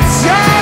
What's your